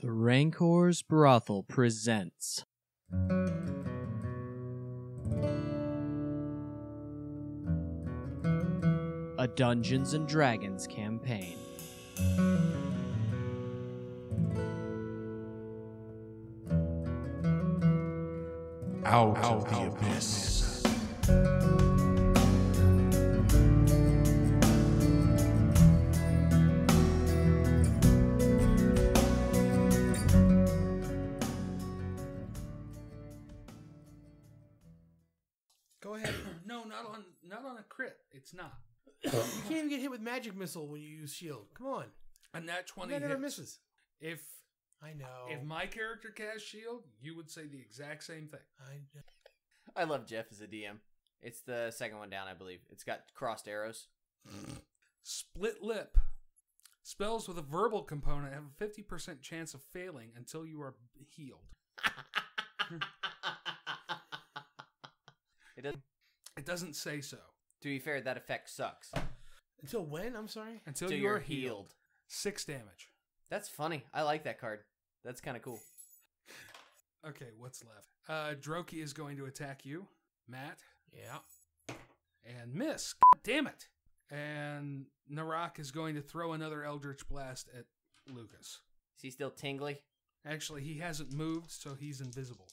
The Rancor's Brothel presents. A Dungeons and Dragons campaign. Out, of the abyss. Go It's not. Oh. You can't even get hit with magic missile when you use shield. Come on, A nat twenty that never hits. misses. If I know. if my character cast shield, you would say the exact same thing. I know. I love Jeff as a DM. It's the second one down, I believe. It's got crossed arrows. Split lip. Spells with a verbal component have a fifty percent chance of failing until you are healed. it doesn't. It doesn't say so. To be fair, that effect sucks. until when? I'm sorry. Until Till you you're are healed. healed. Six damage. That's funny. I like that card. That's kind of cool. Okay, what's left? Uh Droki is going to attack you, Matt, Yeah. and miss. God damn it. And Narak is going to throw another Eldritch Blast at Lucas. Is he still tingly? Actually, he hasn't moved, so he's invisible.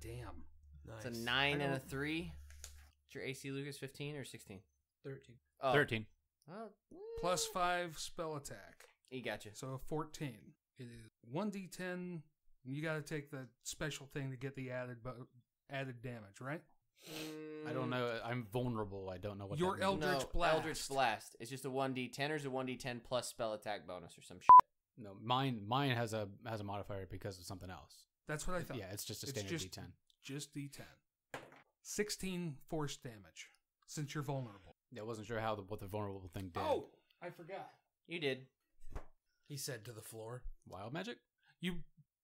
Damn. Nice. It's a nine and a three. Is your AC Lucas fifteen or sixteen? Thirteen. Oh, 13. Oh, Plus eh. five spell attack. he got you. So 14. It is 1d10. You got to take the special thing to get the added bo- added damage, right? I don't know. I'm vulnerable. I don't know what Your that means. Eldritch no, Blast. Eldritch Blast. It's just a one d10 or is a one d10 plus spell attack bonus or some shit. No, mine mine has a has a modifier because of something else. That's what I thought. Yeah, it's just a It's standard just- D10. Just d10. 16 force damage since you're vulnerable. Yeah, I wasn't sure how the, what the vulnerable thing did. Oh, I forgot. You did. He said to the floor. wild magic. You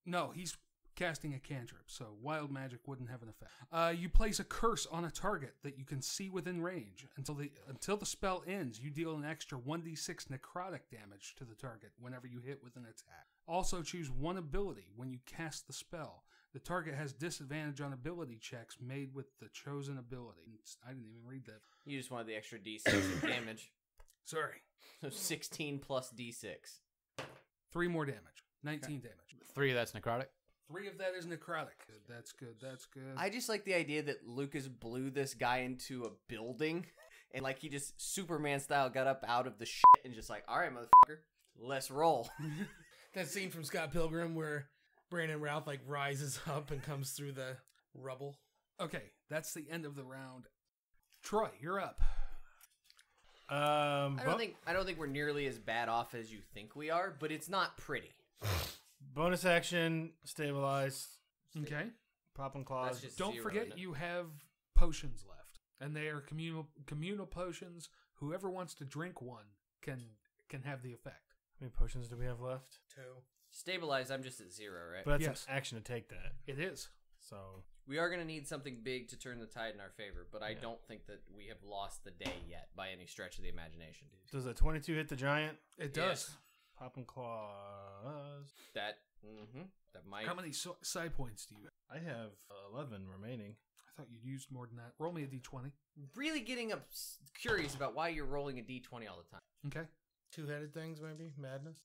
no, he's casting a cantrip, so wild magic wouldn't have an effect. Uh, you place a curse on a target that you can see within range until the until the spell ends. You deal an extra one d six necrotic damage to the target whenever you hit with an attack. Also, choose one ability when you cast the spell. The target has disadvantage on ability checks made with the chosen ability. I didn't even read that. You just wanted the extra d6 of damage. Sorry, So 16 plus d6. three more damage. Nineteen damage. Three of that's necrotic. Three of that is necrotic. Good. That's good. That's good. I just like the idea that Lucas blew this guy into a building and like he just Superman style got up out of the shit and just like, all right, motherfucker, let's roll. That scene from Scott Pilgrim where Brandon Routh like rises up and comes through the rubble. Okay, that's the end of the round. Troy, you're up. Um, I don't think I don't think we're nearly as bad off as you think we are, but it's not pretty. bonus action, stabilize, Okay. popping claws. Don't zero, forget you have potions left, and they are communal communal potions. Whoever wants to drink one can can have the effect. How many potions do we have left? Two. Stabilize, I'm just at zero, right? But that's Yes. an action to take that. It is. So we are gonna need something big to turn the tide in our favor, but I Yeah. don't think that we have lost the day yet by any stretch of the imagination. does a twenty-two hit the giant? It does. Yes. Popping claws. That mm-hmm, that might How many so- side points do you have? I have eleven remaining. I thought you'd used more than that. Roll me a d20. really getting up curious about why you're rolling a d20 all the time. Okay. Two headed things, maybe? Madness?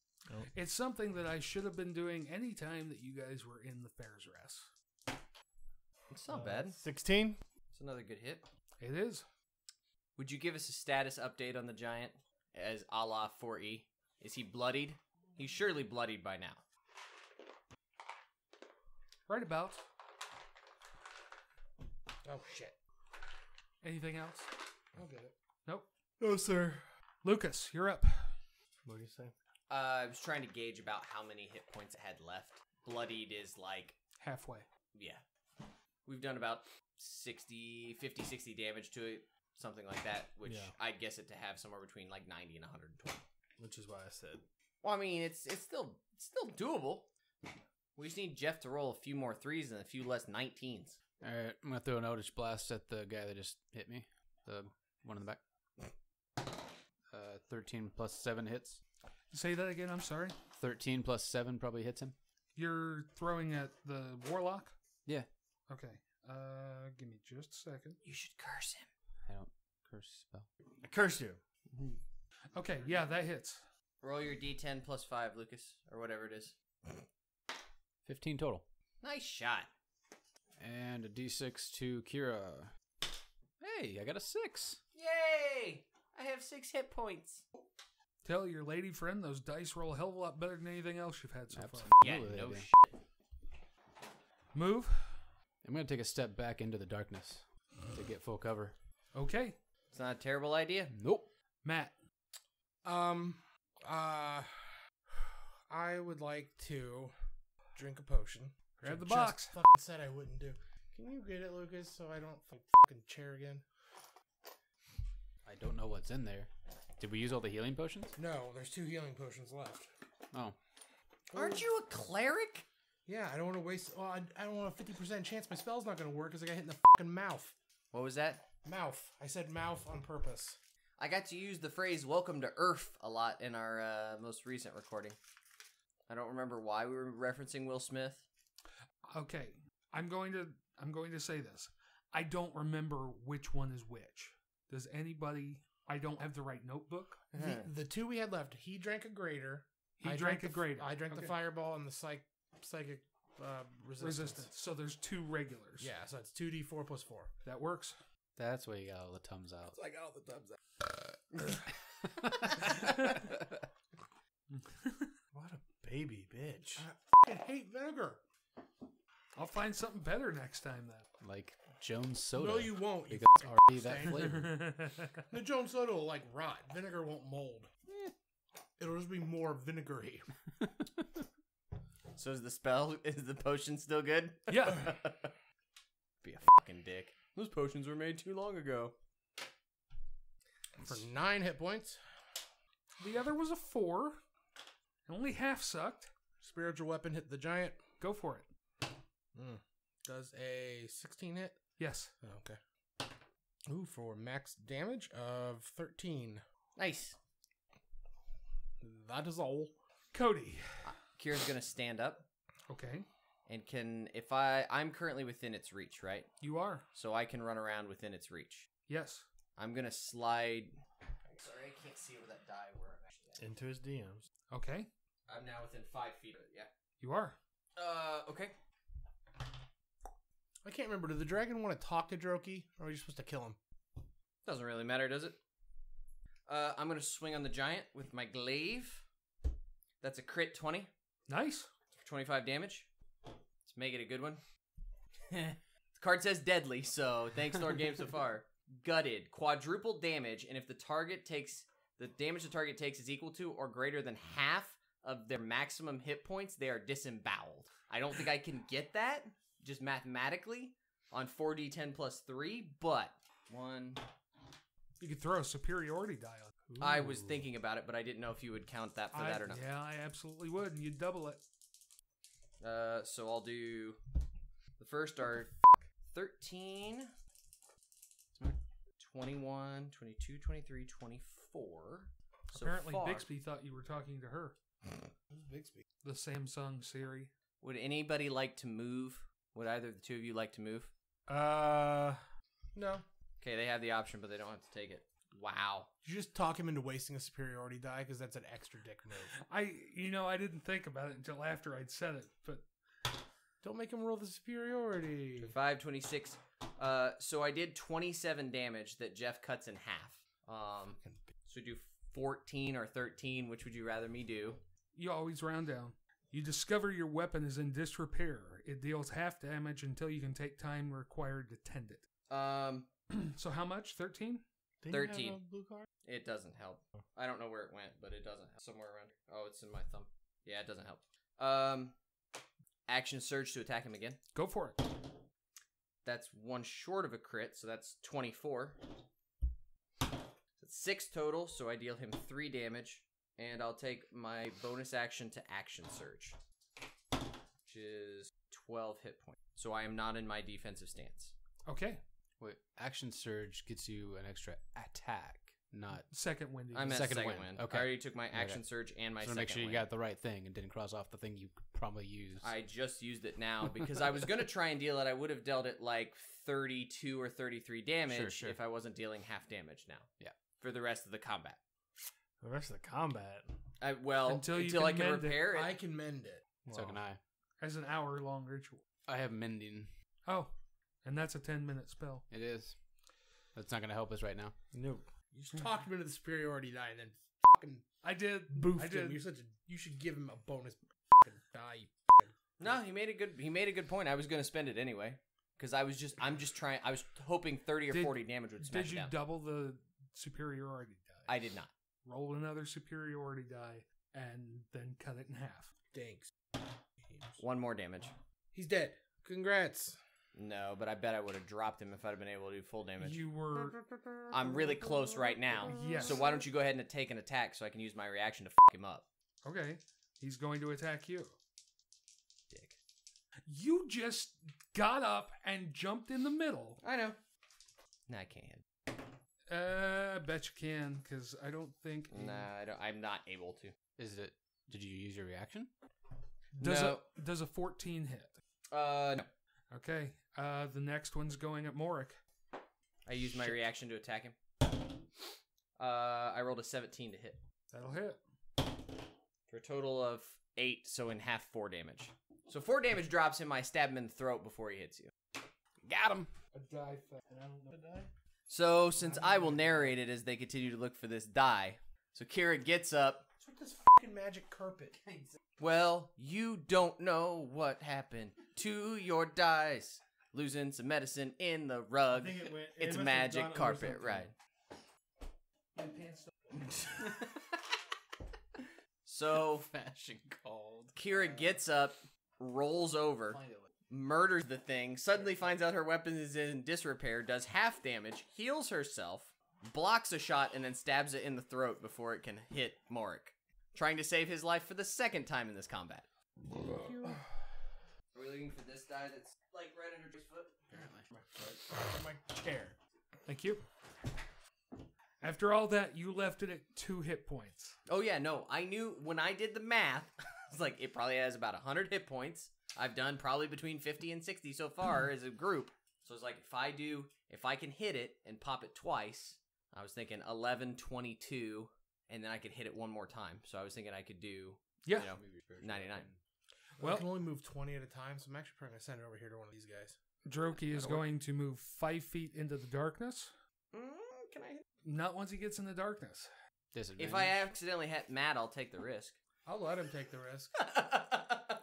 It's something that I should have been doing any time that you guys were in the Fair's Rest. It's not Uh, bad. Sixteen. It's another good hit. It is. Would you give us a status update on the giant as a la 4E? Is he bloodied? He's surely bloodied by now. Right about. Oh, shit. Anything else? I'll get it. Nope. No, sir. Lucas, you're up. What do you say? Uh, I was trying to gauge about how many hit points it had left. Bloodied is like, Halfway. yeah. We've done about 60, 50, 60 damage to it, something like that, which Yeah. I'd guess it to have somewhere between like 90 and 120. Which is why I said. Well, I mean, it's it's still it's still doable. We just need Jeff to roll a few more threes and a few less 19s. All right, I'm gonna throw an Eldritch blast at the guy that just hit me. The one in the back. Uh, 13 plus seven hits. Say that again. I'm sorry. 13 plus 7 probably hits him. You're throwing at the warlock. Yeah. Okay. Uh, give me just a second. You should curse him. I don't curse spell. I curse you. Okay. Yeah, that hits. Roll your d10 plus 5, Lucas, or whatever it is. 15 total. Nice shot. And a d6 to Kira. Hey, I got a 6. Yay! I have six hit points. Tell your lady friend those dice roll a hell of a lot better than anything else you've had so far. Yeah, no they do. shit. Move. I'm going to take a step back into the darkness to get full cover. Okay. It's not a terrible idea. Nope. Matt. Um, uh, I would like to drink a potion. Grab the box. Just fucking said I wouldn't do. Can you get it, Lucas, so I don't like fucking chair again? I don't know what's in there. Did we use all the healing potions? No, there's two healing potions left. Oh. Aren't you a cleric? Yeah, I don't want to waste. Well, I, I don't want a fifty percent chance my spell's not going to work because I got hit in the fucking mouth. What was that? Mouth. I said mouth on purpose. I got to use the phrase "Welcome to Earth" a lot in our uh, most recent recording. I don't remember why we were referencing Will Smith. Okay. I'm going to I'm going to say this. I don't remember which one is which. Does anybody I don't have the right notebook. The, the two we had left, he drank a greater. He I drank the, a greater. I drank Okay. the fireball and the psych, psychic uh, resistance. resistance. So there's two regulars. Yeah, so it's two d four plus four. That works. That's why you got all the thumbs out. I got all the thumbs up. What a baby bitch. I hate vinegar. I'll find something better next time though. like Jones soda. No, you won't. You Because it's already that flavor. The Jones soda will like rot. Vinegar won't mold. Eh. It'll just be more vinegary. So is the spell? Is the potion still good? yeah. Be a fucking dick. Those potions were made too long ago. For nine hit points, The other was a four. Only half sucked. spiritual weapon hit the giant. Go for it. Hmm. Does a 16 hit? Yes. Okay. Ooh, for max damage of 13. Nice. That is all. Cody. Kira's gonna stand up Okay. and can if I I'm currently within its reach, right? You are. So I can run around within its reach. Yes. I'm gonna slide. Sorry, I can't see over that die where I'm actually At. Into his DMs. Okay. I'm now within five feet of it. Yeah. You are. Uh, okay. I can't remember. Did the dragon want to talk to Droki, or are you supposed to kill him? Doesn't really matter, does it? Uh, I'm gonna swing on the giant with my glaive. That's a crit twenty Nice. for twenty-five damage. Let's make it a good one. the card says deadly, so thanks to our game so far. Gutted, quadruple damage, and if the target takes the damage the target takes is equal to or greater than half of their maximum hit points, they are disemboweled. I don't think I can get that just mathematically on 4d10 plus 3, but one You could throw a superiority die on. I was thinking about it, but I didn't know if you would count that for I- that or not. Yeah, I absolutely would, and you'd double it. Uh, so I'll do the first are 13, 21, 22, 23, 24. So Apparently, far. Bixby thought you were talking to her. Bixby? The Samsung Siri. Would anybody like to move? Would either of the two of you like to move? Uh, No. Okay, they have the option, but they don't have to take it. Wow. Did you just talk him into wasting a superiority die? Because that's an extra dick move. I, you know, I didn't think about it until after I'd said it, but Don't make him roll the superiority. 5, 26. Uh, so I did 27 damage that Jeff cuts in half. Um, so do 14 or 13. Which would you rather me do? you always round down. You discover your weapon is in disrepair. It deals half damage until you can take time required to tend it. Um, so how much? Thirteen. Didn't you have 13. a blue card? It doesn't help. I don't know where it went, but it doesn't help. Somewhere around here. Oh, it's in my thumb. Yeah, it doesn't help. Um, action surge to attack him again. Go for it. That's one short of a crit, so that's 24. That's six total, so I deal him three damage, and I'll take my bonus action to action surge, which is 12 hit points. So I am not in my defensive stance. Okay. Wait, action surge gets you an extra attack. Not. Second windy. I'm at Second second, win. win. Okay. I already took my Okay. action surge and my so second make sure you win. got the right thing and didn't cross off the thing you probably use. I just used it now because I was gonna try and deal it. I would have dealt it like 32 or 33 damage Sure, sure. if I wasn't dealing half damage now. Yeah. For the rest of the combat. The rest of the combat. I, well, Until until, you I can can mend it. repair it. I can mend it. so can I. as an hour long ritual. I have mending. Oh, and that's a 10 minute spell. It is. That's not going to help us right now. Nope. You just talked him into the superiority die and then fucking I did. boofed I him. You're such a. You should give him a bonus fucking die. you No, he made a good he made a good point. I was gonna spend it anyway. Because I was just I'm just trying I was hoping 30 or Did- 40 damage would smash Did it you down. double the superiority die? I did not. Roll another superiority die and then cut it in half. Thanks. One more damage. He's dead. Congrats. No, but I bet I would have dropped him if I'd have been able to do full damage. You were. I'm really close right now. Yes. So why don't you go ahead and take an attack so I can use my reaction to fuck him up? Okay. He's going to attack you. Dick. You just got up and jumped in the middle. I know. Nah, I can't hit. Uh, I bet you can, because I don't think. Nah, I don't, I'm not able to. Is it? Did you use your reaction? Does No. a does a 14 hit? Uh, no. Okay. Uh, the next one's going at Morauk. I used my reaction to attack him. Uh, I rolled a 17 to hit That'll hit. for a total of eight, so in half four damage. So four damage drops him. I stab him in the throat before he hits you. Got him. A die fell. And I don't know the die. So since I will narrate it as they continue to look for this die, so Kira gets up. What's with this fucking magic carpet? Well, you don't know what happened to your dice. Losing some medicine in the rug. think it went- it it's a must have gone magic under carpet something. ride. so Fashion called. Kira gets up, rolls over, murders the thing, suddenly finds out her weapon is in disrepair, does half damage, heals herself, blocks a shot, and then stabs it in the throat before it can hit Morauk, trying to save his life for the second time in this combat. Are we looking for this guy that's like right under his foot? My chair. Thank you. After all that, you left it at two hit points. Oh yeah, no, I knew when I did the math. It's like it probably has about hundred hit points. I've done probably between fifty and sixty so far as a group. So it's like if I do, if I can hit it and pop it twice, I was thinking 11, 22, and then I could hit it one more time. So I was thinking I could do, Yeah. you know, ninety nine. Well, Well- I can only move 20 at a time, so I'm actually probably going to send it over here to one of these guys. Droki is going to move five feet into the darkness. Mm, can I? Not once he gets in the darkness. If I accidentally hit Matt, I'll take the risk. I'll let him take the risk.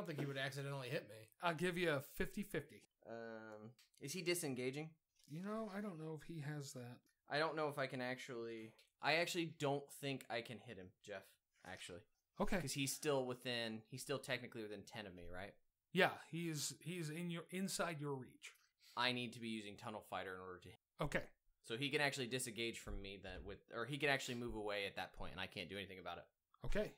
'cause I don't think he would accidentally hit me. I'll give you a 50 50. um, is he disengaging? You know, I don't know if he has that. I don't know if I can actually. I actually don't think I can hit him, Jeff. Actually, Okay. because he's still within. He's still technically within ten of me, right? Yeah, he is he is in your inside your reach. I need to be using Tunnel Fighter in order to. Okay. So he can actually disengage from me then with, or he can actually move away at that point, and I can't do anything about it. Okay.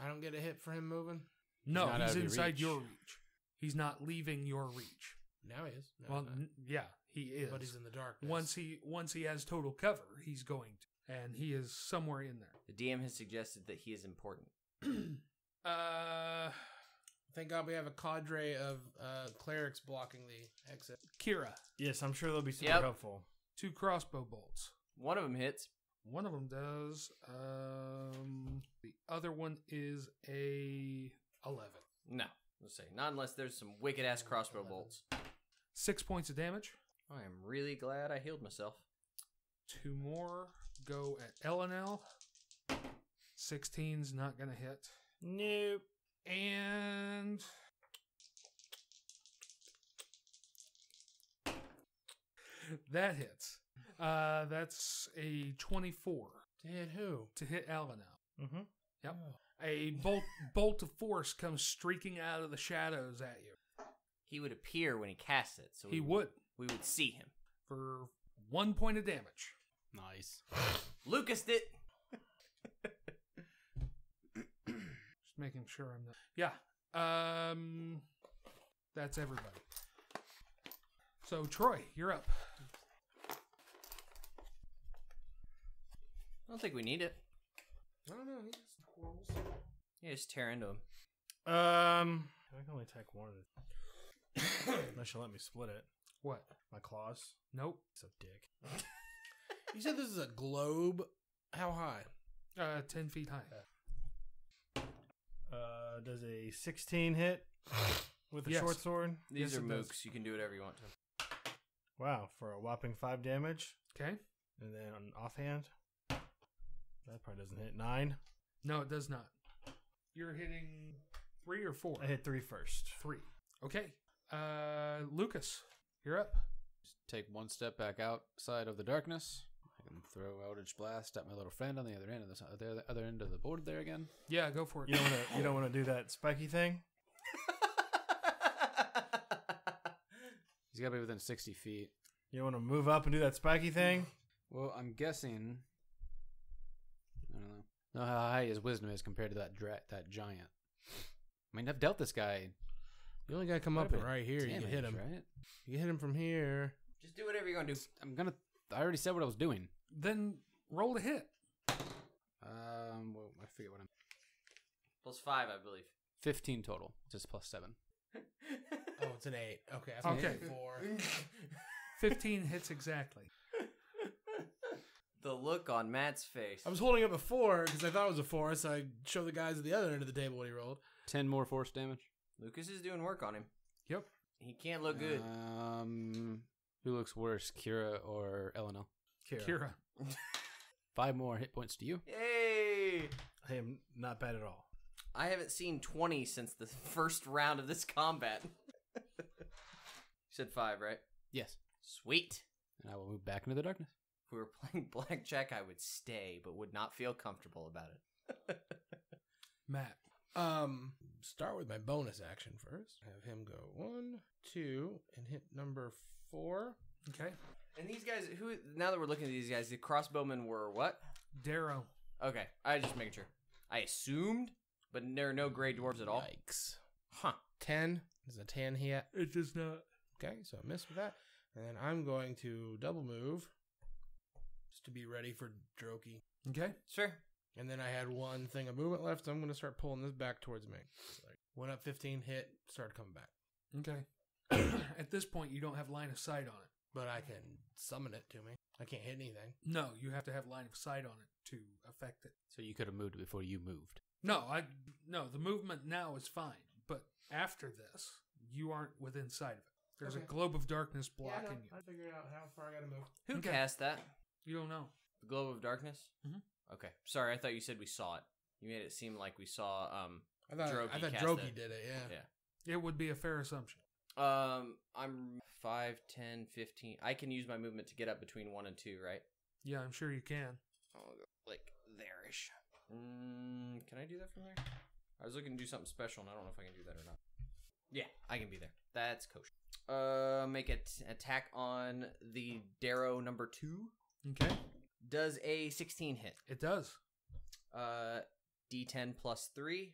I don't get a hit for him moving. No, not out he's of your inside reach. your reach. He's not leaving your reach. Now he is. No, well, n- yeah, he is. but he's in the darkness. once he once he has total cover, he's going to, and he is somewhere in there. The DM has suggested that he is important. Uh, Thank God we have a cadre of uh, clerics blocking the exit. Kira, Yes, I'm sure they'll be super Yep. helpful. two crossbow bolts. One of them hits. One of them does. Um, the other one is a eleven. No, let's say not unless there's some wicked ass crossbow bolts. Six points of damage. I am really glad I healed myself. Two more go at Elanil. 16's not gonna hit. Nope. And that hits. Uh, that's a 24 To hit who? to hit Elanil. Mm-hmm. Yep. A bolt bolt of force comes streaking out of the shadows at you. He would appear when he casts it, so He we, would we would see him. for one point of damage. Nice. Lucas did. Just making sure I'm not. Yeah. Um, that's everybody. So Troy, you're up. I don't think we need it. I don't know. He just twirls. Yeah, just tear into him. Um, I can only attack one. Unless you let me split it. What? My claws. Nope. It's a dick. You said this is a globe. How high? Uh, ten feet high. Uh, does a 16 hit with a Yes. short sword? These Yes, are it does. mooks. You can do whatever you want to. Wow, for a whopping five damage. Okay. And then on offhand, that probably doesn't hit. Nine. No, it does not. You're hitting three or four. I hit three first. Three. Okay. Uh, Lucas, you're up. Just take one step back outside of the darkness. I can throw Eldritch Blast at my little friend on the other end of the other, other end of the board there again. Yeah, go for it. You don't want to. You don't want to do that spiky thing. He's got to be within 60 feet. You don't want to move up and do that spiky thing. Well, I'm guessing. I don't know. Know how high his wisdom is compared to that dra- that giant. I mean, I've dealt this guy. You only gotta come up a and right here. You hit him. right? You hit him from here. Just do whatever you're gonna do. I'm gonna. I already said what I was doing. Then roll to hit. Um, well, I forget what I'm. Plus five, I believe. 15 total, just plus seven. Oh, it's an eight. Okay. I thought it was Okay. Four. 15 hits exactly. The look on Matt's face. I was holding up a four because I thought it was a four, so I showed the guys at the other end of the table what he rolled. 10 more force damage. Lucas is doing work on him. Yep. He can't look good. Um, who looks worse, Kira or Eleanor? Kira. Five more hit points to you. Yay! I am not bad at all. I haven't seen 20 since the first round of this combat. you said five, right? Yes. Sweet. And I will move back into the darkness. If we were playing blackjack, I would stay, but would not feel comfortable about it. Matt. Um, start with my bonus action first. Have him go one, two, and hit number four. Okay. And these guys, who now that we're looking at these guys, the crossbowmen were what? Darrow. Okay, I just making sure. I assumed, but there are no gray dwarves at all. Yikes. Huh. Ten is a ten here. It does not. Okay, so I missed with that. And then I'm going to double move just to be ready for Droki. Okay. Sure. And then I had one thing of movement left, so I'm going to start pulling this back towards me. So like, went up 15, hit, started coming back. Okay. At this point, you don't have line of sight on it. But I can summon it to me. I can't hit anything. No, you have to have line of sight on it to affect it. So you could have moved before you moved. No, I no. The movement now is fine, but after this, you aren't within sight of it. There's Okay. a globe of darkness blocking you. I figured out how far I got to move. Who Okay. cast that? You don't know. The globe of darkness. Mhm. Okay. Sorry, I thought you said we saw it. You made it seem like we saw. Um. I thought, Droki I thought Droki it. did it, yeah. Yeah. It would be a fair assumption. Um. I'm 5, 10, 15. I can use my movement to get up between one and two, right? Yeah, I'm sure you can. I'll go like there-ish. Mm, can I do that from there? I was looking to do something special, and I don't know if I can do that or not. Yeah, I can be there. That's kosher. Uh, make an attack on the Darrow number two. Okay. Does a 16 hit? It does. Uh, D10 plus three.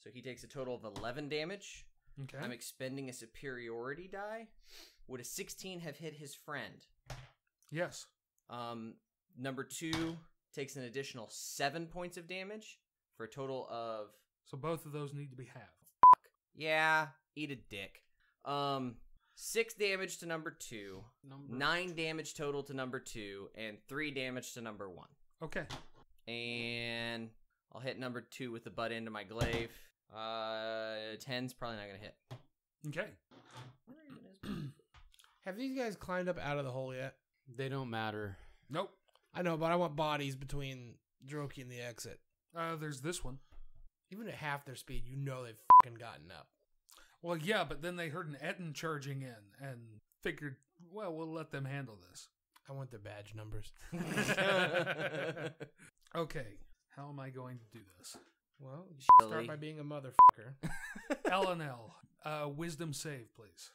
So he takes a total of 11 damage. Okay. I'm expending a superiority die. Would a 16 have hit his friend? yes. Um, number two takes an additional seven points of damage for a total of So both of those need to be halved. yeah, eat a dick. Um, six damage to number two, Number nine damage total to number two, and three damage to number one. Okay. And I'll hit number two with the butt end of my glaive. Uh, ten's probably not gonna hit. Okay. Have these guys climbed up out of the hole yet? They don't matter. Nope. I know, but I want bodies between Droki and the exit. Uh, there's this one. Even at half their speed, you know they've fucking gotten up. Well, yeah, but then they heard an Ettin charging in and figured, well, we'll let them handle this. I want the badge numbers. Okay. How am I going to do this? Well, you Silly. start by being a motherfucker. L and L. Uh, wisdom save, please.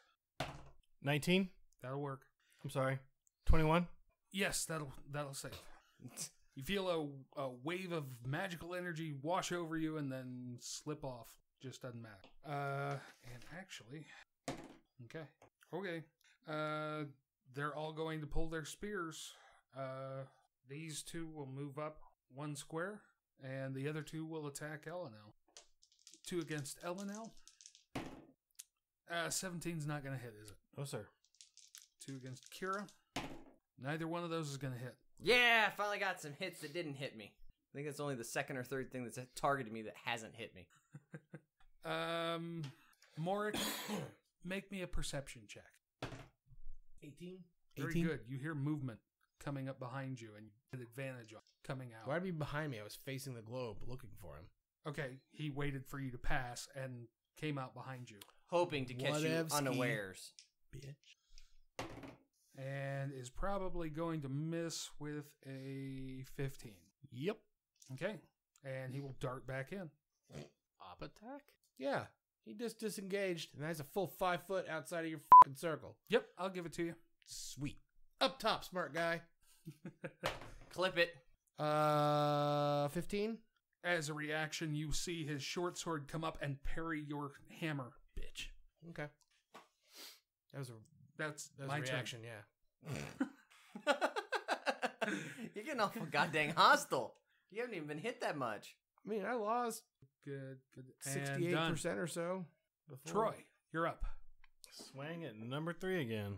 19? That'll work. I'm sorry. 21? Yes, that'll that'll save. You feel a, a wave of magical energy wash over you and then slip off. Just doesn't matter. Uh, and actually, okay, okay. Uh, they're all going to pull their spears. Uh, these two will move up one square, and the other two will attack Elanil. Two against Elanil. Uh, 17's not going to hit, is it? No, sir. Two against Kira. Neither one of those is going to hit. Yeah, I finally got some hits that didn't hit me. I think that's only the second or third thing that's targeted me that hasn't hit me. Um, Morauk, make me a perception check. 18? Very 18? good. You hear movement coming up behind you, and you get advantage on coming out. Why'd he be behind me? I was facing the globe looking for him. Okay, he waited for you to pass and came out behind you, Hoping to catch you Whatevsky. unawares. Bitch. and is probably going to miss with a 15. Yep. Okay, and he will dart back in. Op attack? Yeah. He just disengaged and has a full five foot outside of your fucking circle. Yep, I'll give it to you. Sweet. Up top, smart guy. Clip it. Uh, 15? As a reaction, you see his short sword come up and parry your hammer. Bitch. Okay. That was a, That's that was my a turn. reaction, yeah. You're getting awful goddamn hostile. You haven't even been hit that much. I mean, I lost Good, good. 68% or so. Before. Troy, you're up. Swang at number three again.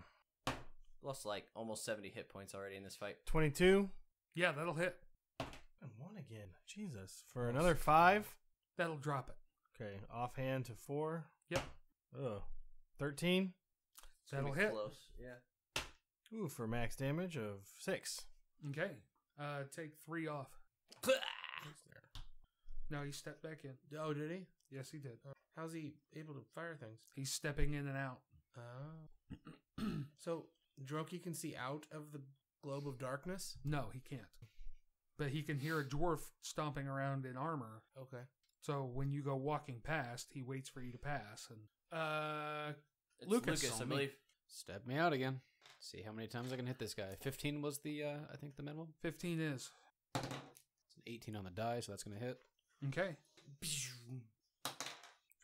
Lost like almost 70 hit points already in this fight. 22. Yeah, that'll hit. And one again. Jesus. For another five. That'll drop it. Okay. Offhand to four. Yep, Ugh. 13. It's that'll hit. Close. Yeah. Ooh, for max damage of six. Okay, uh, take three off. Who's? No, he stepped back in. Oh, did he? Yes, he did. How's he able to fire things? He's stepping in and out. Oh. so, Droki can see out of the globe of darkness? No, he can't. But he can hear a dwarf stomping around in armor. Okay. So when you go walking past, he waits for you to pass. And uh, It's Lucas, Lucas, I on me. believe. Step me out again. See how many times I can hit this guy. 15 was the, uh, I think, the minimum. fifteen is It's an 18 on the die, so that's going to hit. Okay.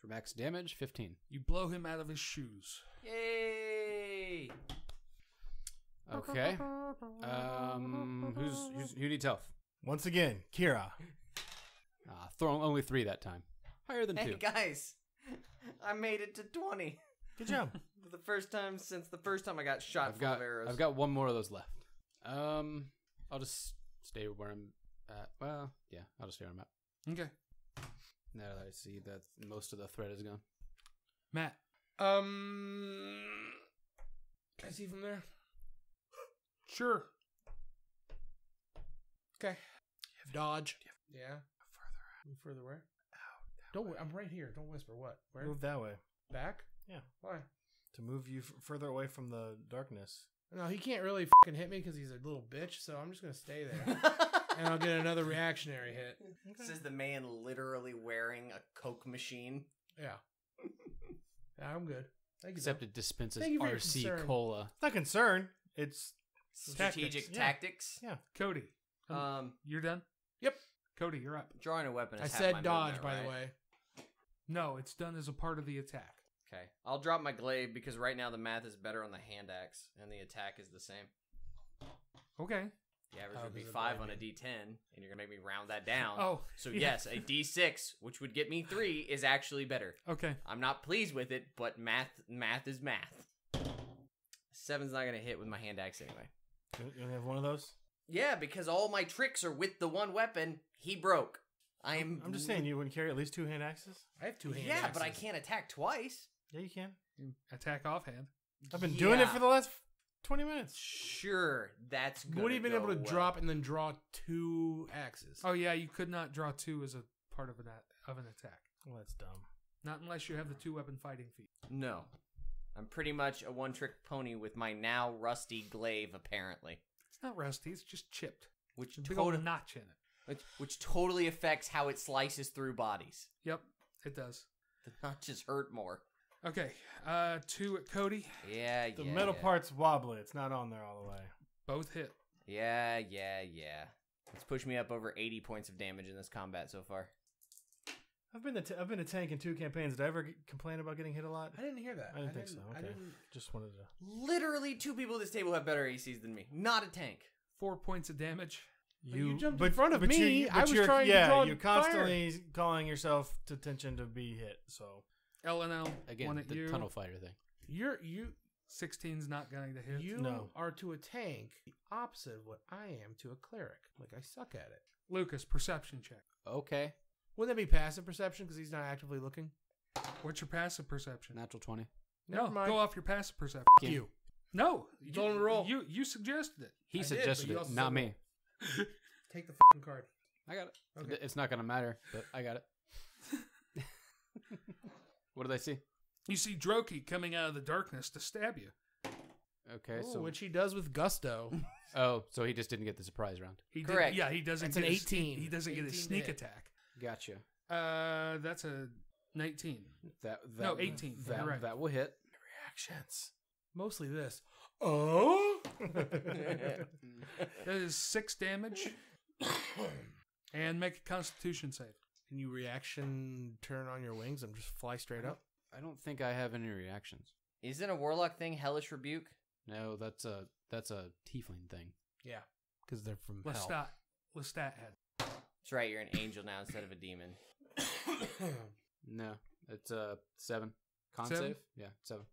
For max damage, 15. You blow him out of his shoes. Yay! Okay. Um, who's, who's who needs health? Once again, Kira. Ah, throw only three that time. Higher than Hey two. guys, I made it to 20 Good job. for the first time since the first time I got shot I've full got of arrows. I've got one more of those left. Um, I'll just stay where I'm at. Well, yeah, I'll just stay where I'm at. Okay, Now that I see that most of the threat is gone. Matt. Um. Can I see from there? Sure. Okay. Dodge. Yeah. Further. Move further where? Out. Don't. whi- I'm right here. Don't whisper. What? Where? Move that way Back? Yeah. Why? to move you f- further away from the darkness. No, he can't really fucking hit me because he's a little bitch. So I'm just gonna stay there, and I'll get another reactionary hit. Says the man literally wearing a Coke machine. Yeah. Yeah, I'm good. Thank you. Except though. it dispenses Thank you for your RC concern. cola. It's not concern. It's Strategic Tactics, yeah. tactics. yeah. Cody, Um, you're done. Yep. Cody, you're up. drawing a weapon. Is I half said my dodge, movement, by right? the way. No, it's done as a part of the attack. Okay, I'll drop my glaive because right now the math is better on the hand axe and the attack is the same. Okay. The average would be five on a blade. D10, and you're gonna make me round that down. Oh, so yeah. yes, a D6, which would get me three, is actually better. Okay. I'm not pleased with it, but math, math is math. Seven's not gonna hit with my hand axe anyway. You you only have one of those. Yeah, because all my tricks are with the one weapon he broke. I am. I'm just saying you wouldn't carry at least two hand axes. I have two hand axes. Yeah, but I can't attack twice. Yeah, you can. You Attack offhand. I've been doing it for the last twenty minutes. Sure, that's good. wouldn't even able to drop and then draw two axes. Oh yeah, you could not draw two as a part of an a- of an attack. Well, that's dumb. Not unless you have the two weapon fighting feat. No, I'm pretty much a one-trick pony with my now rusty glaive, apparently, It's not rusty. It's just chipped. which There's a big old totally, notch in it. which, which totally affects how it slices through bodies. Yep, it does. The notches hurt more. Okay, uh, two at Cody. Yeah, The yeah, metal yeah. part's wobbly. It's not on there all the way. Both hit. Yeah, yeah, yeah. It's pushed me up over 80 points of damage in this combat so far. I've been the t- I've been a tank in two campaigns. Did I ever g- complain about getting hit a lot? I didn't hear that. I didn't think so. I Okay. didn't. Just wanted to. Literally, two people at this table have better ACs than me. Not a tank. Four points of damage. you jumped in front of me. You, I but was you're, trying to yeah, draw you're fire. constantly calling yourself to attention to be hit. So L and L Again, one at the you. tunnel fighter thing. You're you 16's not going to hit. you No. are to a tank the opposite of what I am to a cleric. Like I suck at it. Lucas, perception check. Okay. Wouldn't that be passive perception because he's not actively looking? What's your passive perception? Natural 20. no, mind. go off your passive perception. Fuck you. No, You told him to roll. You you suggested it. He I did, suggested but you it, also not said me. Take the fucking card. I got it. Okay. It's not going to matter, but I got it. what do they see? You see Droki coming out of the darkness to stab you. Okay, Ooh, so which he does with gusto. oh, so he just didn't get the surprise round. He did- yeah, he doesn't. That's an get his- 18. he doesn't get his 18 sneak hit. attack. Gotcha. Uh, that's a 19. That, that No, 18. That, You're right. that will hit. Reactions. Mostly this. Oh. That is six damage. and make a Constitution save. Can you reaction turn on your wings and just fly straight up? I don't think I have any reactions. Isn't a warlock thing hellish rebuke? No, that's a that's a tiefling thing. Yeah, because they're from hell. Lestat. Lestat head. That's right. You're an angel now instead of a demon. No, it's a seven. Con Seven? save? Yeah, seven.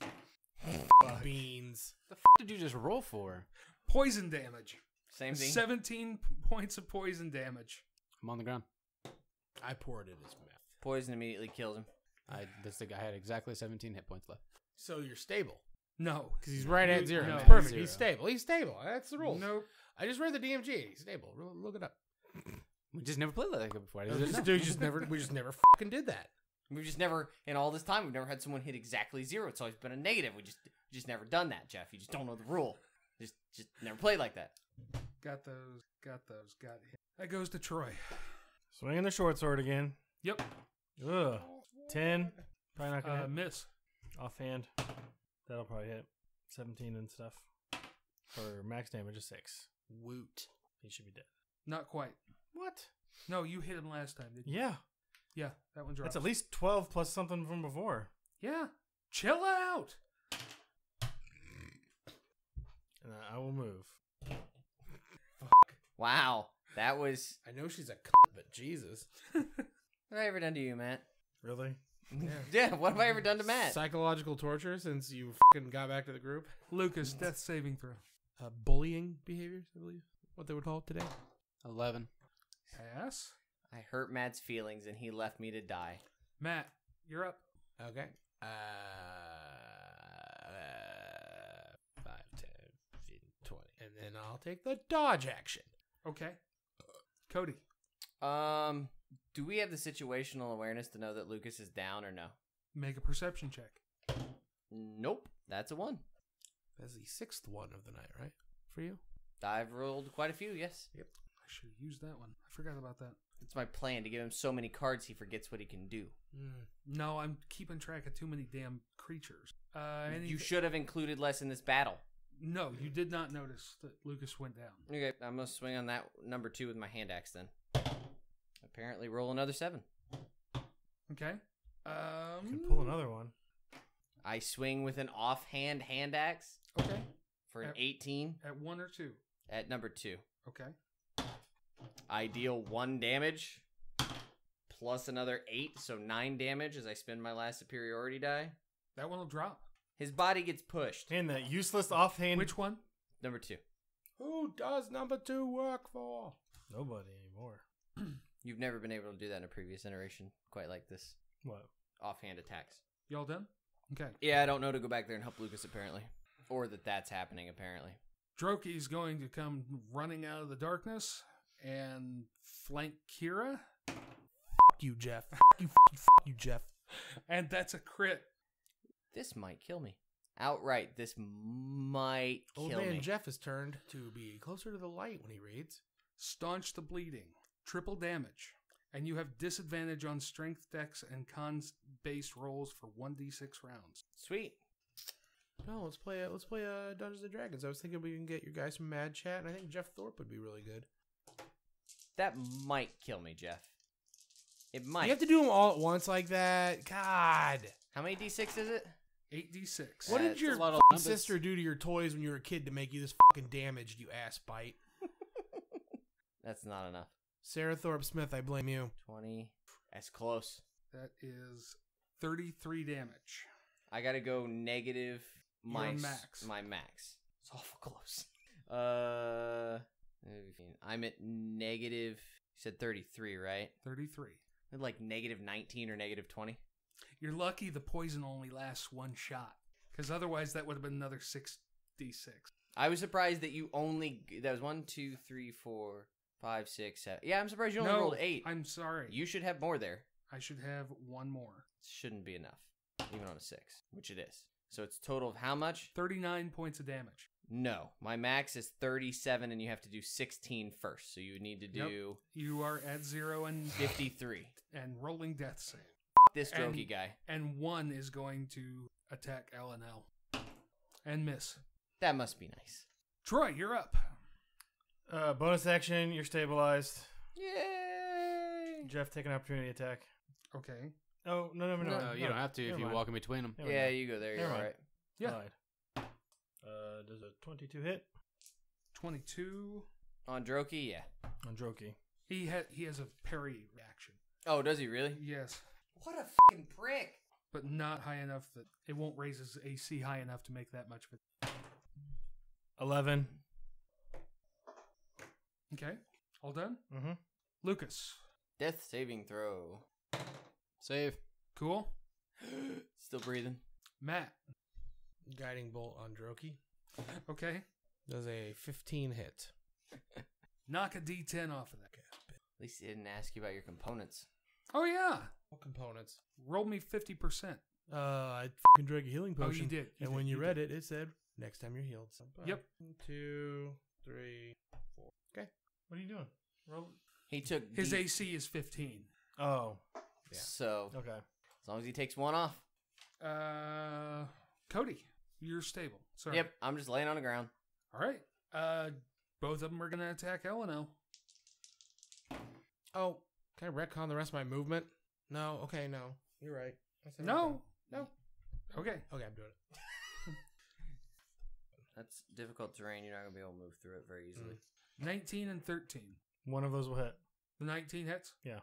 Beans. The f- did you just roll for? Poison damage. Same thing. 17 points of poison damage. I'm on the ground. I poured it in his mouth. Poison immediately kills him. I this the guy had exactly 17 hit points left. So you're stable No. because he's right at zero. no. It's perfect. zero. He's stable. He's stable. That's the rule. Nope. I just read the DMG. He's stable. Look it up. We just never played like that before. I We just didn't just, know. we just never. We just never fucking did that. We've just never, in all this time, we've never had someone hit exactly zero. It's always been a negative. We just, just never done that, Jeff. You just don't know the rule. Just, just never played like that. Got those. Got those. Got hit. That goes to Troy. swinging the short sword again. Yep. Ugh. Ten. Probably not gonna Uh, hit. miss. offhand. That'll probably hit. Seventeen and stuff. For max damage of six. Woot. He should be dead. Not quite. What? No, you hit him last time, didn't you? Yeah. Yeah, that one dropped. That's at least twelve plus something from before. Yeah. Chill out. And I will move. Wow, that was. I know she's a cunt, but Jesus. What have I ever done to you, Matt? Really? Yeah, what have I ever done to Matt? Psychological torture since you fucking got back to the group. Lucas, death saving throw. Uh, bullying behaviors, I believe. What they would call it today. 11. Pass. I hurt Matt's feelings and he left me to die. Matt, you're up. Okay. Uh, uh, 5, 10, 15, 20. And then I'll take the dodge action. Okay. Cody. Um, do we have the situational awareness to know that Lucas is down or no? Make a perception check. Nope, that's a one. That's the sixth one of the night, right? For you? I've rolled quite a few. Yes, Yep. I should have used that one. I forgot about that. it's my plan to give him so many cards he forgets what he can do. Mm. No, I'm keeping track of too many damn creatures. Uh, any, You should have included less in this battle. No, you did not notice that Lucas went down. Okay, I'm gonna swing on that number two with my hand axe then. Apparently, roll another seven. Okay. Um. Can pull another one. I swing with an offhand hand axe Okay. for an Yep. 18 At one or two. at number two. Okay. I deal one damage plus another eight, so nine damage as I spend my last superiority die. That one will drop. His body gets pushed. And that useless offhand. Which one? Number two. Who does number two work for? Nobody anymore. You've never been able to do that in a previous iteration quite like this. What? Offhand attacks. Y'all done? Okay. Yeah, I don't know to go back there and help Lucas apparently. Or that that's happening apparently. Droki's going to come running out of the darkness and flank Kira. Fuck you, Jeff. Fuck you, fuck you, fuck you, Jeff. And that's a crit. This might kill me. Outright, this might kill Old man me. Jeff is turned to be closer to the light when he reads. Staunch the bleeding. Triple damage. And you have disadvantage on strength dex and cons based rolls for 1d6 rounds. Sweet. No, let's play. Let's play uh, Dungeons and Dragons. I was thinking we can get your guys some mad chat, and I think Jeff Thorpe would be really good. That might kill me, Jeff. It might. You have to do them all at once like that. God, How many d6 is it? 8d6. What Yeah, did it's your lot of fucking numbers. sister do to your toys when you were a kid to make you this fucking damaged, you ass bite? That's not enough. Sarah Thorpe Smith, I blame you. 20. That's close. That is 33 damage. I gotta go negative my Your s- max. My max. It's awful close. Uh, I'm at negative. You said 33, right? 33. Like negative 19 or negative 20. You're lucky the poison only lasts one shot, because otherwise that would have been another 6d6. I was surprised that you only. That was one, two, three, four, five, six, seven. Yeah, I'm surprised you only no, rolled eight. I'm sorry. You should have more there. I should have one more. Shouldn't be enough, even on a six, which it is. So it's total of how much? 39 points of damage. No, my max is 37, and you have to do 16 first. So you need to Yep. do You are at zero and 53. and rolling death save. This And- guy. And one is going to attack LNL and L and miss. That must be nice. Troy, you're up. Uh, bonus action, you're stabilized. Yay! Jeff, take an opportunity attack. Okay. Oh, no, no, no. No, no, you don't have to if Never you mind. walk in between them. Never Yeah, mind. you go there. You're Never all mind. right. Yeah. Lied. Uh, does a 22 hit 22. On Droki, yeah. on Droki? He ha- he has a parry reaction. Oh, does he really? Yes, What a fucking prick! but not high enough that it won't raise his AC high enough to make that much of it. 11. Okay. All done? Mm-hmm. Lucas. Death saving throw. Save. Cool. Still breathing. Matt. Guiding bolt on Droki. Okay. Does a 15 hit. Knock a d10 off of that. At least he didn't ask you about your components. Oh, yeah. What components? Roll me 50%. Uh, I fucking drank a healing Oh, you potion. did. You and did, when you, you read it, it said next time you're healed. So, Yep. One, Two, three, four. Okay. What are you doing? Roll. He took His D- AC is 15. Oh, Yeah. So okay. as long as he takes one off. Uh, Cody, you're stable. Sorry. Yep, I'm just laying on the ground. All right. Uh, both of them are going to attack Elanil. Oh, can I retcon the rest of my movement? No. Okay, no. You're right. I said No. No. Okay. Okay, I'm doing it. That's difficult terrain. You're not gonna be able to move through it very easily. 19 and 13. One of those will hit. The 19 hits. Yeah.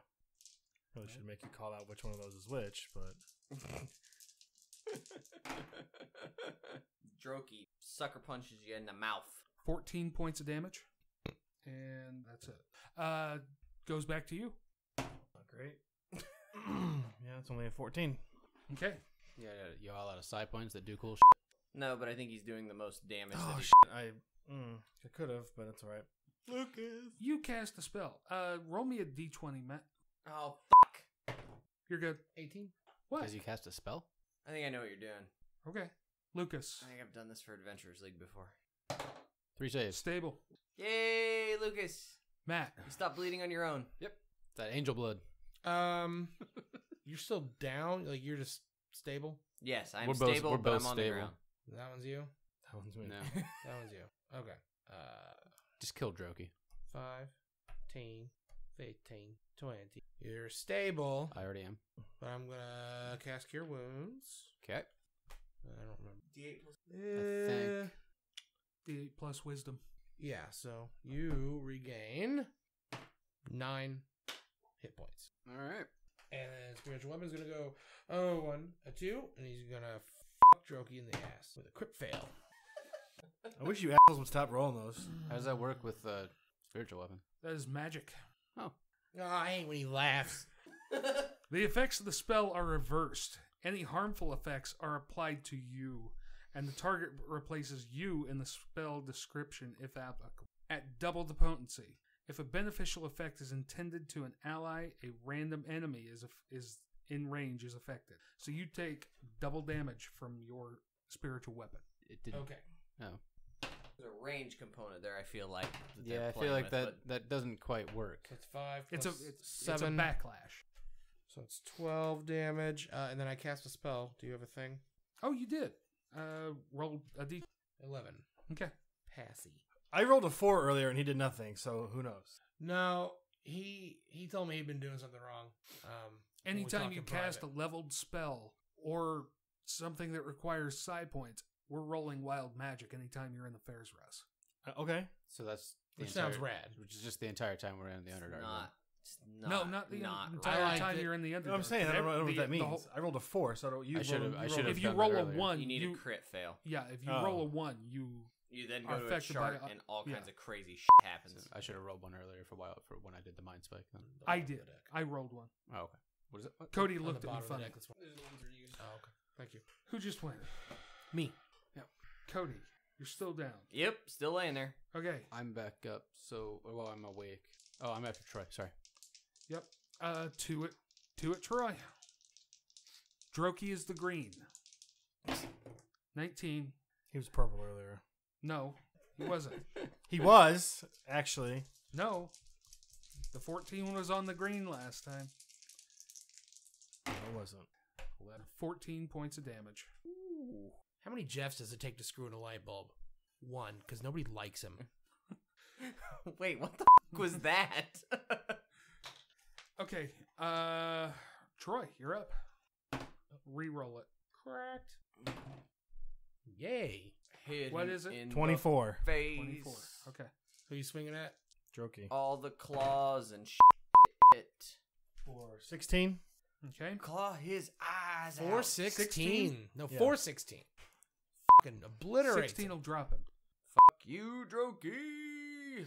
Really should make you call out which one of those is which, but Droki sucker punches you in the mouth. 14 points of damage. And that's it. Uh, goes back to you. Not great. yeah, it's only a 14. Okay. Yeah, you all out of side points that do cool. shit. No, but I think he's doing the most damage. that Oh, he- shit. I, mm, I could have, but it's all right. Lucas. You cast a spell. Uh, roll me a d20, Matt. oh, fuck. You're good. 18. What? Because you cast a spell. I think I know what you're doing. Okay. Lucas. I think I've done this for Adventurers League before. Three saves. Stable. Yay, Lucas! Matt. You stop bleeding on your own. Yep. That angel blood. Um, you're still down. Like you're just stable. Yes, I'm We're both- stable, we're but both I'm on stable. the ground. That one's you. That one's me. No, That one's you. Okay. Uh, just kill Droki. five, 10, 15, 20. You're stable, I already am. but I'm gonna cast Cure Wounds. Okay. I don't remember. D8 plus. I think- Uh, D8 plus wisdom. Yeah, so you regain nine hit points. All right. And then spiritual weapon is gonna go oh one, a two, and he's gonna fuck Droki in the ass with a crit fail. I wish you assholes would stop rolling those. How does that work with uh, spiritual weapon? That is magic. Oh, Oh, I hate when he laughs. The effects of the spell are reversed. Any harmful effects are applied to you, and the target replaces you in the spell description if applicable. At double the potency, if a beneficial effect is intended to an ally, a random enemy is is in range is affected. So you take double damage from your spiritual weapon. it didn't. Okay. Oh. There's a range component there. I feel like. that they're Yeah, I feel playing like with, that but- that doesn't quite work. So it's five. It's a plus it's, seven. it's a backlash. So it's twelve damage, uh, and then I cast a spell. Do you have a thing? Oh, you did. Uh, roll a d. Eleven. Okay. Passy. I rolled a four earlier and he did nothing, so who knows? No, he he told me he'd been doing something wrong. Um, when Anytime you cast private. a leveled spell or something that requires side points, we're rolling wild magic anytime you're in the Faerzress. Uh, okay. So that's the Which sounds entire- rad. Which is just the entire time we're in the It's Underdark. not. It's not. no, not the not entire I like time you're in the Underdark. I'm saying I don't know, I don't know what The- that means. whole- I rolled a four, so I don't. You I should've- I should've if you roll a one, You need you, a crit fail. yeah, if you Oh. roll a one, you You then go to a affected by, uh, and all yeah. kinds of crazy shit So happens. I should have rolled one earlier for a while for when I did the mind spike. Then. I did. I rolled one. Oh, okay. What is it? What? Cody On looked at me bottom of the funny. deck, that's Oh, okay. Thank you. Who just went? Me. Yeah. Cody, you're still down. Yep, still laying there. Okay. I'm back up. So, well, I'm awake. Oh, I'm after Troy. Sorry. Yep. Uh, two at two at Troy. Droki is the green. Nineteen. He was purple earlier. No, he wasn't. He was actually. No. The 14 was on the green last time. No, it wasn't. 14 points of damage. Ooh. How many Jeffs does it take to screw in a light bulb? One, because nobody likes him. Wait, what the f- was that? Okay. Uh, Troy, you're up. Reroll it. Correct. Yay. Hit What him is it? in the Twenty-four. Face. 24. Okay. Who you swinging at? Jokey. All the claws and shit. For sixteen. Okay. Claw his eyes Four out. sixteen. No, Yeah. four sixteen. Fucking obliterate. 16 will drop him. Fuck you, Drokey.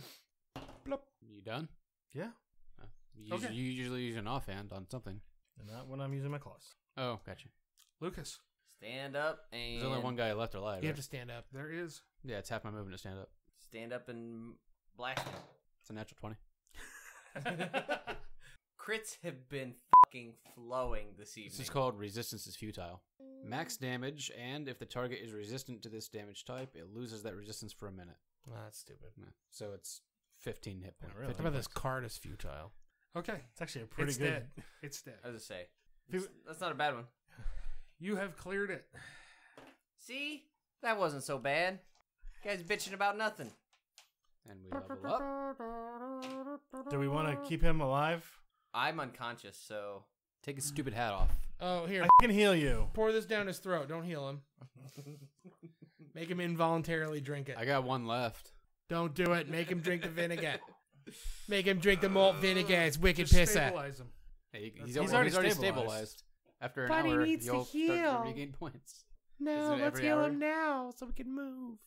Droki. You done? Yeah. Uh, you, usually, Okay. you usually use an offhand on something. And not when I'm using my claws. Oh, gotcha. Lucas, Stand up and There's only one guy left alive. You right? have to stand up. there is. Yeah, it's half my movement to stand up. stand up and blast him. It's a natural 20. Crits have been fucking flowing this evening. This is called Resistance is Futile. Max damage, and if the target is resistant to this damage type, it loses that resistance for a minute. Oh, that's stupid. Yeah. So it's 15 hit points. really? How 15 about this card is futile? Okay. It's actually a pretty it's good. dead. It's dead. I was say. It's- That's not a bad one. You have cleared it. See? That wasn't so bad. Guys bitching about nothing. And we level up. Do we want to keep him alive? I'm unconscious, so Take his stupid hat off. Oh, here. I can heal you. Pour this down his throat. Don't heal him. Make him involuntarily drink it. I got one left. Don't do it. Make him drink the vinegar. Make him drink the malt vinegar. It's wicked Just pisser. stabilize him. Hey, he's, He's already, already he's already stabilized. stabilized. After an But he hour, needs to you'll start heal. to regain points. No, Isn't it let's every heal hour? him now so we can move.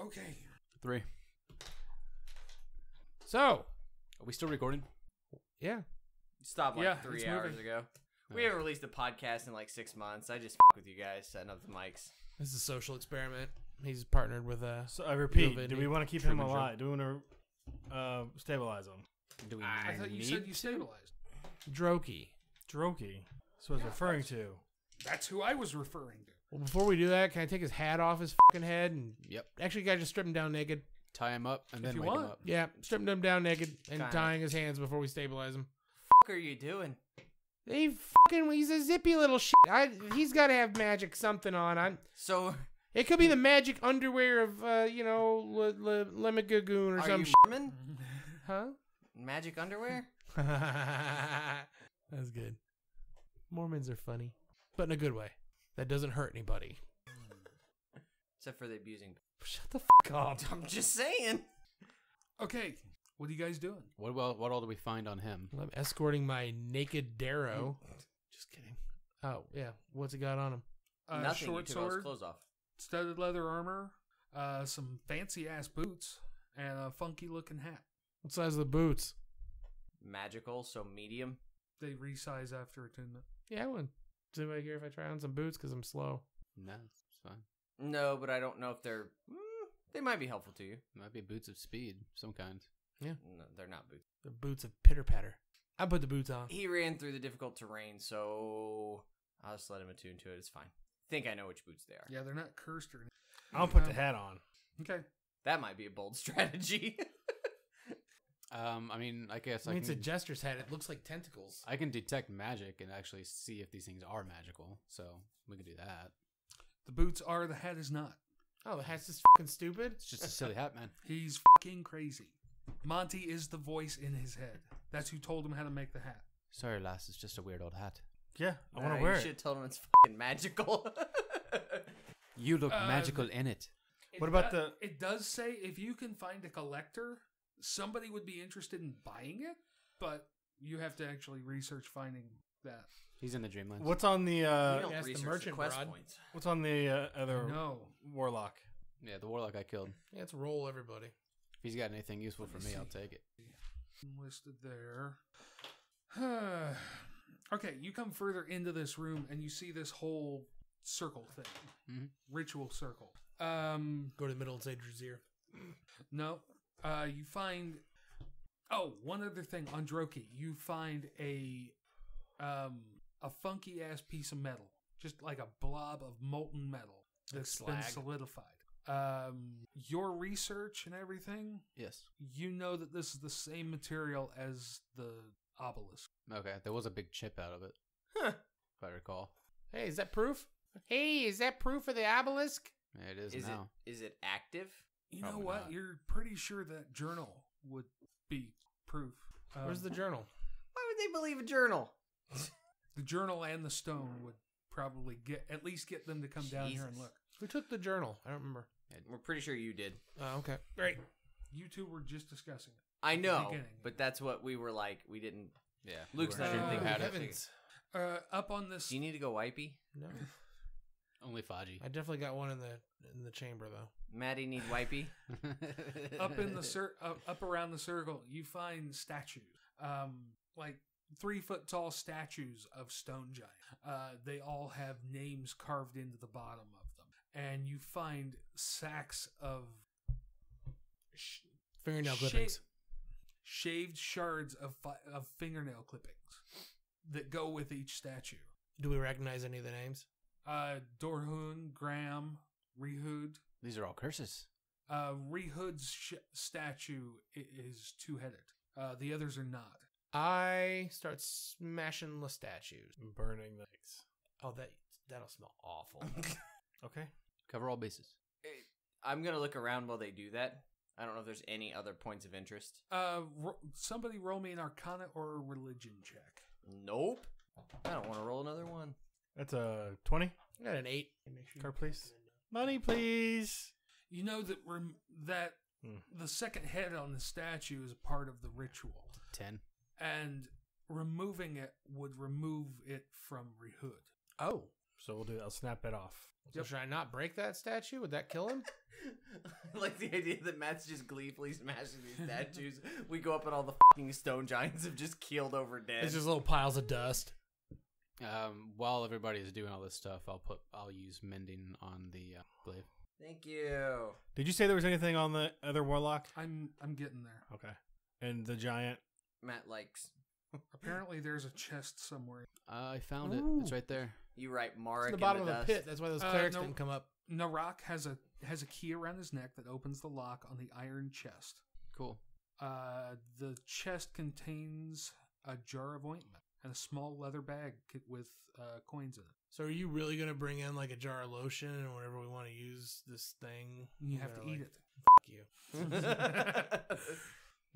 Okay. Three. So, Are we still recording? yeah. stopped like Yeah, three it's hours moving. ago. We haven't released a podcast in like six months. I just f- with you guys setting up the mics. This is a social experiment. He's partnered with uh So I repeat, Vinny. do we want to keep Truman him Show. alive? Do we want to uh, stabilize him? Do we I thought you need said you stabilized. Droki. Droki. That's what I was referring to. That's who I was referring to. Well, before we do that, can I take his hat off his fucking head and Yep. actually, guys, just strip him down naked. Tie him up and If then you wake want. him up. Yeah, stripping him down naked and Kinda. tying his hands before we stabilize him. What are you doing? He fucking, he's a zippy little shit. I, he's got to have magic something on. I'm. So It could be the magic underwear of, uh, you know, Le, Le, Lemmigagoon or are some you shit. Mormon? Huh? Magic underwear? That's good. Mormons are funny, but in a good way. That doesn't hurt anybody. Except for the abusing. Shut the fuck up. I'm just saying. Okay. What are you guys doing? What well? What all do we find on him? I'm escorting my naked derro. Just kidding. Oh yeah, what's he got on him? Uh, Nothing. Short you took all his sword, clothes off. studded leather armor, uh, some fancy ass boots, and a funky looking hat. What size are the boots? Magical, so medium. They resize after attunement. Yeah, I wouldn't. Does anybody care if I try on some boots because I'm slow? No, it's fine. No, but I don't know if they're. Mm, they might be helpful to you. Might be boots of speed, some kind. No, they're not boots. The boots of pitter patter. I put the boots on. He ran through the difficult terrain, so I'll just let him attune to it. It's fine. think I know which boots they are. Yeah, they're not cursed or anything. I'll put the hat on. Okay. That might be a bold strategy. Um, I mean, I guess I I, mean, it's a jester's head. It looks like tentacles. I can detect magic and actually see if these things are magical. So we can do that. The boots are, the hat is not. Oh, the hat's just fucking stupid. It's just a silly hat, man. He's fucking crazy. Monty is the voice in his head. That's who told him how to make the hat. Sorry, lass. It's just a weird old hat. Yeah, I want Nah, to wear you it. should have told him it's fucking magical. You look Uh, magical in it. It What about do- the- It does say if you can find a collector, somebody would be interested in buying it, but you have to actually research finding that. He's in the Dreamlands. What's on the we uh, don't ask the research the merchant, quest Brad. points. what's on the uh, other No. warlock? Yeah, the warlock I killed. Yeah, let's roll everybody. If he's got anything useful for me, me I'll take it. listed there. okay, you come further into this room and you see this whole circle thing, Mhm. ritual circle. Um, Go to the middle and say Drazir. no, uh, you find. Oh, one other thing on Droki, you find a um a funky ass piece of metal, just like a blob of molten metal that's been solidified. Um, your research and everything, Yes. you know that this is the same material as the obelisk. Okay, there was a big chip out of it, Huh. if I recall. Hey, is that proof? Hey, is that proof of the obelisk? It is, Is now. it is it active? You know Probably what? not. You're pretty sure that journal would be proof. Um, Where's the journal? Why would they believe a journal? the journal and the stone would probably get at least get them to come down here and Jesus. look. Who took the journal? I don't remember. We're pretty sure you did. Oh, okay. Great. You two were just discussing it. I know, beginning. but that's what we were like. We didn't. Yeah. Luke's not weren't even sure thinking who about it. Heavens. Uh, up on this, Do you need to go wipey? No. Only Faji. I definitely got one in the in the chamber though. Maddie need wipey. up in the cir- up, up around the circle, you find statues, um, like three foot tall statues of stone giant. Uh, they all have names carved into the bottom of them, and you find sacks of sh- Fingernail sha- clippings. shaved shards of fi- of fingernail clippings that go with each statue. Do we recognize any of the names? Uh, Dorhun, Hgraam, Rehud. These are all curses. Uh, Rehud's sh- statue is two headed. Uh, the others are not. I start smashing the statues. Burning the eggs. Oh, that that'll smell awful. Okay. Cover all bases. I'm gonna look around while they do that. I don't know if there's any other points of interest. Uh, ro- somebody roll me an Arcana or a Religion check. Nope. I don't want to roll another one. That's a twenty. I got an eight. Card, please. Money, please. You know that rem- that Hmm. the second head on the statue is part of the ritual, Ten. and removing it would remove it from Rehud. Oh, So we'll do. I'll snap it off. so should I not break that statue? Would that kill him? I like the idea that Matt's just gleefully smashing these statues. we go up and all the fucking stone giants have just keeled over dead. It's just little piles of dust. Um, while everybody is doing all this stuff, I'll put I'll use mending on the uh, glaive. Thank you. Did you say there was anything on the other warlock? I'm I'm getting there. Okay. And the giant. Matt likes. Apparently, there's a chest somewhere. I found it. It's right there. You write It's in the in bottom the of the pit. That's why those Uh, clerics no. didn't come up. Narrak has a has a key around his neck that opens the lock on the iron chest. Cool. Uh, the chest contains a jar of ointment and a small leather bag with uh, coins in it. So are you really gonna bring in like a jar of lotion and whenever we want to use this thing? You have we're to eat like, it. Fuck you.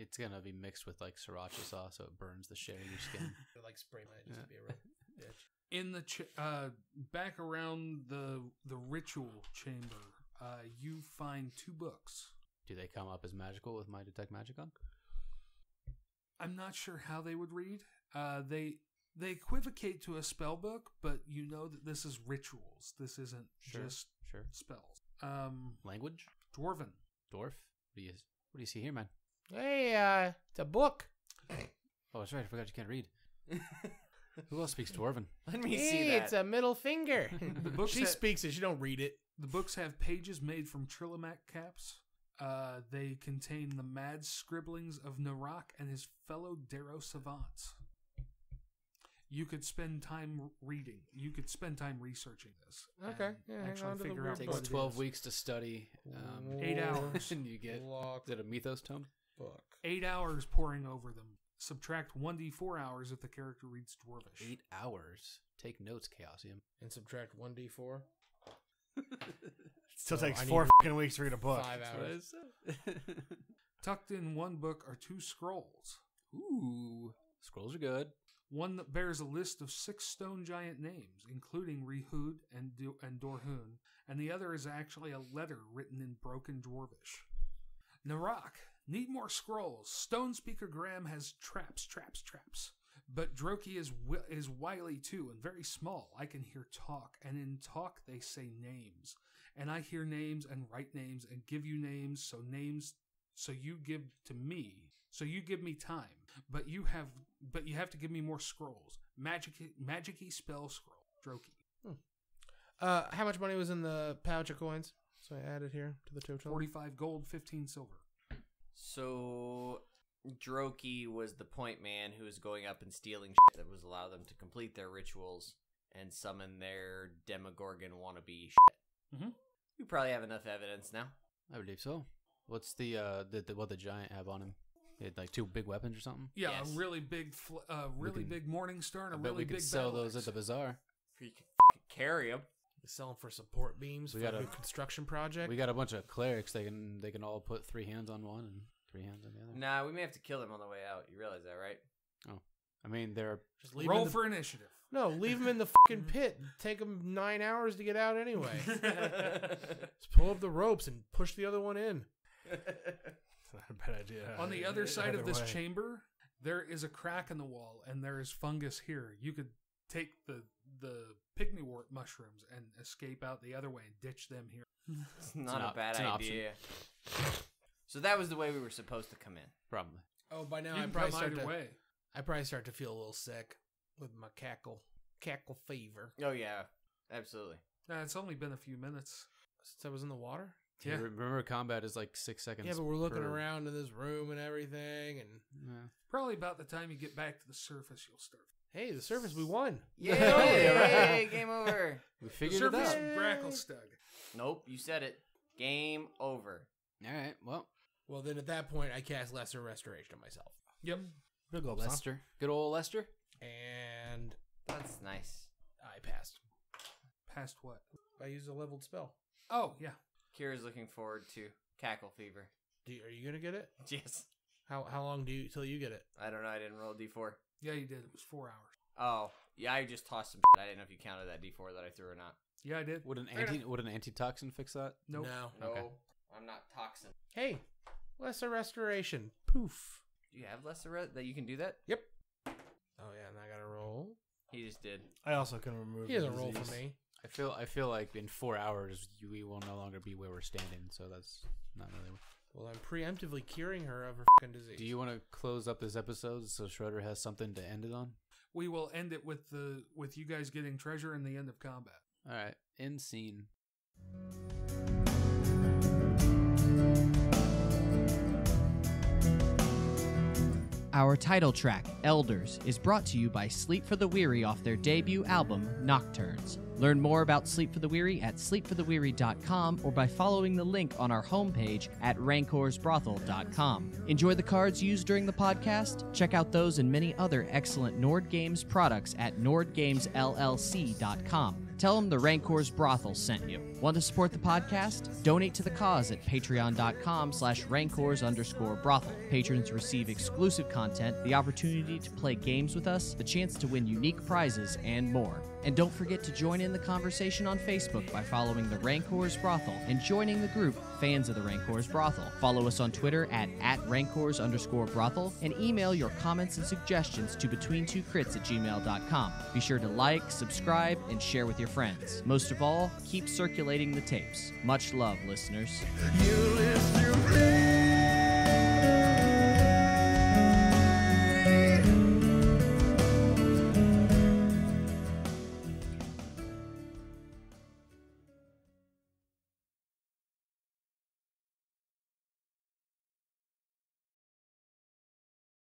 It's gonna be mixed with like sriracha sauce, so it burns the shit out of your skin. They're like spray it just to be a real bitch. In the ch- uh, back around the the ritual chamber, uh, you find two books. Do they come up as magical with my detect magic on? I'm not sure how they would read. Uh, they they equivocate to a spell book, but you know that this is rituals. This isn't Sure. just Sure. spells. Um, Language? dwarven. Dwarf? What do you What do you see here, man? Hey, uh, it's a book. Oh, that's right. I forgot you can't read. Who else speaks Dwarven? Let me hey, see that. it's a middle finger. The books she ha- speaks it. She don't read it. The books have pages made from Trillimac caps. Uh, they contain the mad scribblings of Narrak and his fellow derro savants. You could spend time reading. You could spend time researching this. Okay, yeah, hang actually on to the figure weird out Takes what twelve weeks to study. Um, Eight hours. and you get Lock is it a mythos tome? book. Eight hours pouring over them. Subtract one d four hours if the character reads Dwarvish. Eight hours. Take notes, Chaosium. And subtract one d four. Still So takes I four to- fucking weeks to read a book. Five hours. Tucked in one book are two scrolls. Ooh, scrolls are good. One that bears a list of six stone giant names, including Rehud and, Du- and Dorhun, and the other is actually a letter written in broken Dwarvish. Narrak, need more scrolls. Stone Speaker Hgraam has traps, traps, traps. But Droki is wi- is wily too and very small. I can hear talk, and in talk they say names, and I hear names and write names and give you names. So names, so you give to me. So you give me time, but you have but you have to give me more scrolls. Magic magicy spell scroll. Droki. Uh, how much money was in the pouch of coins? So I added here to the total. Forty five gold, fifteen silver. So Droki was the point man who was going up and stealing shit that was allow them to complete their rituals and summon their Demogorgon wannabe shit. Mhm. We probably have enough evidence now. I believe so. What's the uh the, the what the giant have on him? He had like two big weapons or something. Yeah, Yes. a really big, fl- uh, really can- big morning star and I a bet really we could big sell battle those at the bazaar. If you can f***ing carry them. Selling for support beams We for got a a- new construction project. We got a bunch of clerics. They can they can all put three hands on one and three hands on the other. Nah, we may have to kill them on the way out. You realize that, right? Oh. I mean, they're Just leave 'em Roll in the, for initiative. no, leave them in the fucking pit. Take them nine hours to get out anyway. Just pull up the ropes and push the other one in. It's not a bad idea. On the other side of this way. chamber, there is a crack in the wall, and there is fungus here. You could take the the pygmywort mushrooms and escape out the other way and ditch them here. It's not an a op- bad it's an option. idea. So that was the way we were supposed to come in. probably. Oh, by now you I can probably come start to. way. I probably start to feel a little sick with my cackle, cackle fever Oh yeah, absolutely. Nah, it's only been a few minutes. since I was in the water. Yeah. Remember, combat is like six seconds. Yeah, but we're looking per- around in this room and everything, and Yeah. Probably about the time you get back to the surface, you'll start. hey, the surface we won. Yeah, yay! Game over. We The figured it surface out. Gracklstugh. Nope, you said it. Game over. All right. Well, Well, then at that point, I cast lesser restoration on myself, Yep. Big gulps, huh? Lester, good old Lester. and That's nice. I passed. Passed what? I used a leveled spell. Oh, yeah. Kira's looking forward to Cackle Fever. Do you, are you gonna get it? Yes. How how long do you till you get it? I don't know. I didn't roll a d4. Yeah, you did. It was four hours. Oh, yeah. I just tossed some. Shit. I didn't know if you counted that d4 that I threw or not. Yeah, I did. Would an Fair anti would an antitoxin fix that? Nope. No. No, Okay. I'm not toxin. Hey, lesser restoration. Poof. Do you have lesser re- that you can do that? Yep. Oh yeah, and I gotta roll. He just did. I also can remove. He doesn't the roll for disease. me. I feel I feel like in four hours we will no longer be where we're standing. So that's not really. Well, I'm preemptively curing her of her fucking disease. Do you want to close up this episode so Schroeder has something to end it on? We will end it with the with you guys getting treasure and the end of combat. All right. End scene. Our title track, Elders, is brought to you by Sleep for the Weary off their debut album, Nocturnes. Learn more about Sleep for the Weary at sleepfortheweary.com or by following the link on our homepage at rancorsbrothel.com. Enjoy the cards used during the podcast? Check out those and many other excellent Nord Games products at nordgamesllc.com. Tell them the Rancor's Brothel sent you. Want to support the podcast? Donate to the cause at patreon.com slash rancors underscore brothel. Patrons receive exclusive content, the opportunity to play games with us, the chance to win unique prizes, and more. And don't forget to join in the conversation on Facebook by following the Rancors Brothel and joining the group Fans of the Rancors Brothel. Follow us on Twitter at, at Rancors underscore brothel and email your comments and suggestions to between2crits at gmail.com. Be sure to like, subscribe, and share with your friends. Most of all, keep circulating the tapes. Much love, listeners.